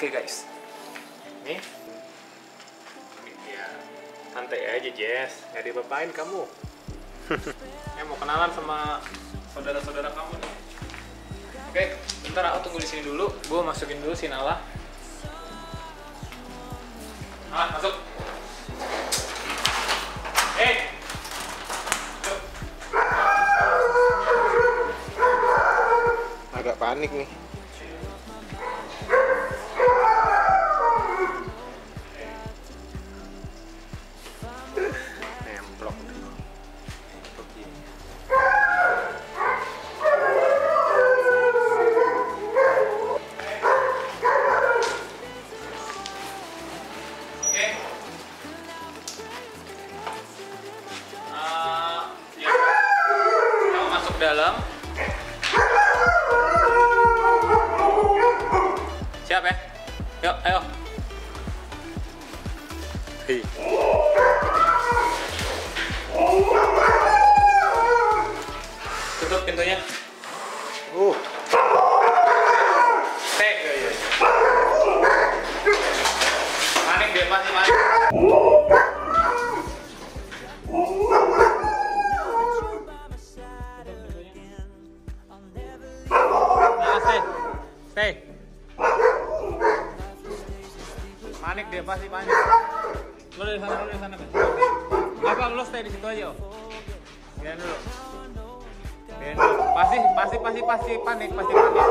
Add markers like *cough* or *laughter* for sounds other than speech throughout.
Oke guys, nih, ya santai aja Jess, nggak dipapain kamu. Saya *laughs* mau kenalan sama saudara-saudara kamu nih. Oke, bentar aku tunggu di sini dulu. Gue masukin dulu si Nala. Nala, masuk. Eh, agak panik nih dalam. Siap ya? Yuk ayo. Hei. Tutup pintunya. Uh. Teh. Panik dia pasti panik. Panik dia pasti panik. Lu dari sana, lu dari sana, Ben. Apa lu stay di situ aja. Biarin dulu. Biarin dulu. Pasti, pasti, pasti, pasti panik, pasti panik.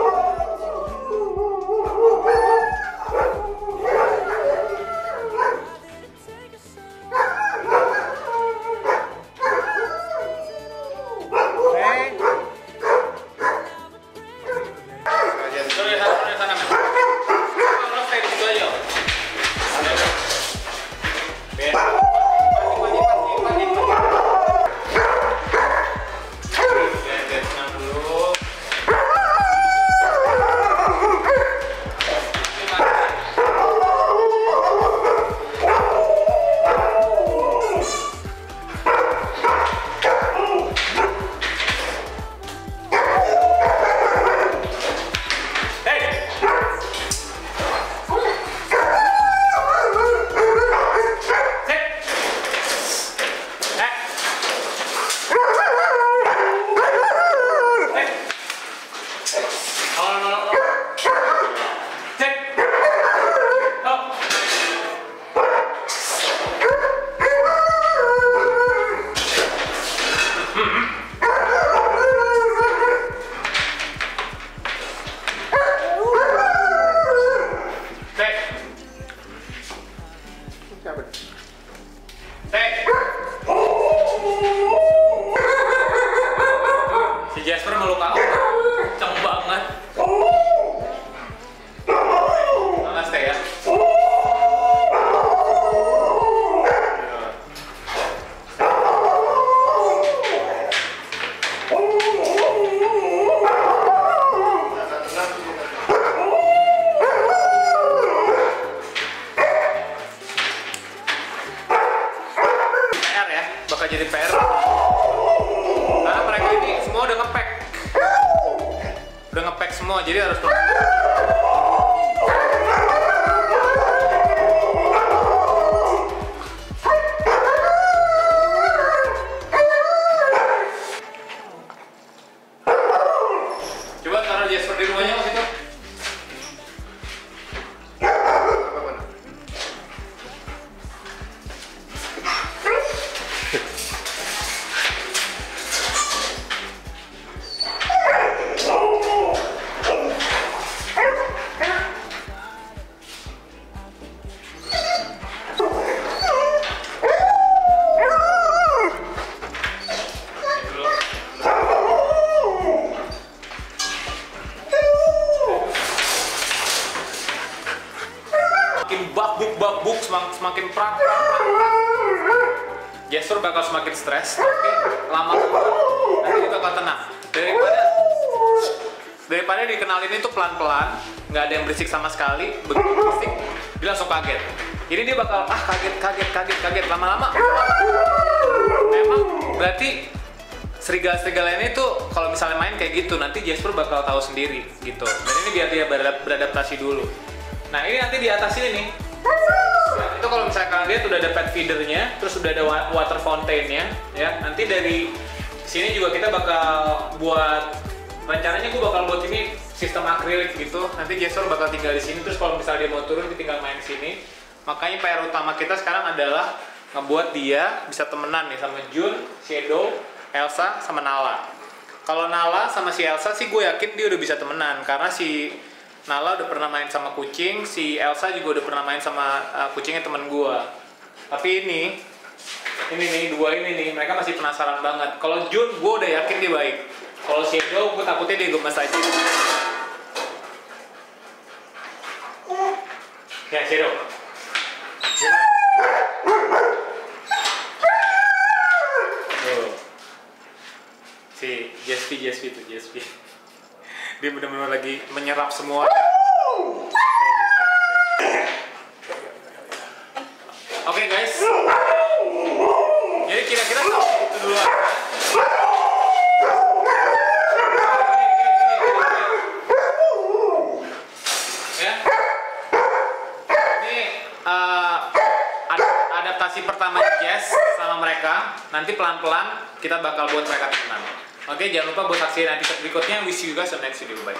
Aku. Kenceng banget. Ya. PR ya, bakal jadi PR. Karena mereka ini semua udah ngepack. Udah ngepack semua, jadi harus Babuk semakin prak prak bakal semakin stres, tapi lama nanti dia bakal tenang. Daripada daripada dikenalin itu pelan pelan, nggak ada yang berisik sama sekali, begitu berisik dia langsung kaget. Ini dia bakal ah kaget kaget kaget kaget lama-lama. Memang berarti serigala-serigala ini tuh kalau misalnya main kayak gitu nanti Jasper bakal tahu sendiri gitu. Dan ini biar dia berada- beradaptasi dulu. Nah ini nanti di atas ini nih. Itu kalau misalnya kalian lihat udah ada pet feedernya, terus udah ada wa- water fountainnya, ya. Nanti dari sini juga kita bakal buat rencananya gue bakal buat ini sistem akrilik gitu. Nanti Jasper bakal tinggal di sini, terus kalau misalnya dia mau turun, dia tinggal main sini. Makanya PR utama kita sekarang adalah ngebuat dia bisa temenan nih sama Jun, Shadow, Elsa, sama Nala. Kalau Nala sama si Elsa sih gue yakin dia udah bisa temenan karena si Nala udah pernah main sama kucing, si Elsa juga udah pernah main sama uh, kucingnya temen gue. Tapi ini, ini nih dua ini nih mereka masih penasaran banget. Kalau Jun gue udah yakin dia baik. Kalau Shadow gue takutnya dia gemes aja. Ya Shadow. Tuh. Si JSP JSP itu JSP. Dia benar-benar lagi menyerap semua. Oke guys. Jadi kira-kira itu dulu. Ya. Ini eh, ad- adaptasi pertama Jazz sama mereka. Nanti pelan-pelan kita bakal buat mereka tenang. Oke, jangan lupa buat saksikan episode berikutnya. See you guys on next video. Bye.